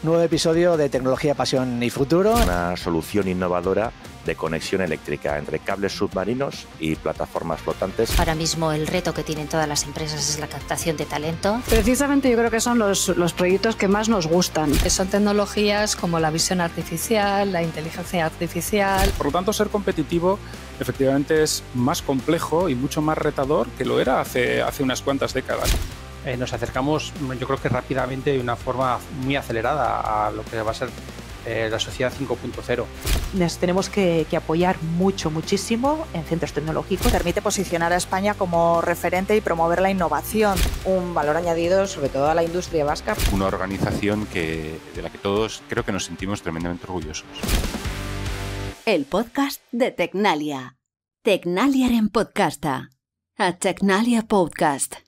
Nuevo episodio de Tecnología, Pasión y Futuro. Una solución innovadora de conexión eléctrica entre cables submarinos y plataformas flotantes. Ahora mismo el reto que tienen todas las empresas es la captación de talento. Precisamente yo creo que son los, los proyectos que más nos gustan. Son tecnologías como la visión artificial, la inteligencia artificial. Por lo tanto, ser competitivo efectivamente es más complejo y mucho más retador que lo era hace, hace unas cuantas décadas. Eh, nos acercamos, yo creo que rápidamente de una forma muy acelerada a lo que va a ser eh, la sociedad 5.0. Nos tenemos que, que, apoyar mucho, muchísimo en centros tecnológicos. Permite posicionar a España como referente y promover la innovación. Un valor añadido sobre todo a la industria vasca. Una organización que, de la que todos creo que nos sentimos tremendamente orgullosos. El podcast de Tecnalia. Tecnalia en podcasta. A Tecnalia Podcast.